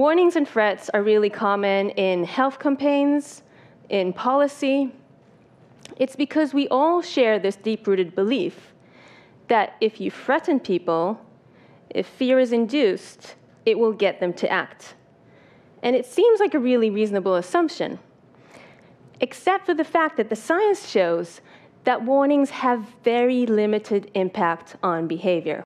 Warnings and threats are really common in health campaigns, in policy. It's because we all share this deep rooted belief that if you threaten people, if fear is induced, it will get them to act. And it seems like a really reasonable assumption, except for the fact that the science shows that warnings have very limited impact on behavior.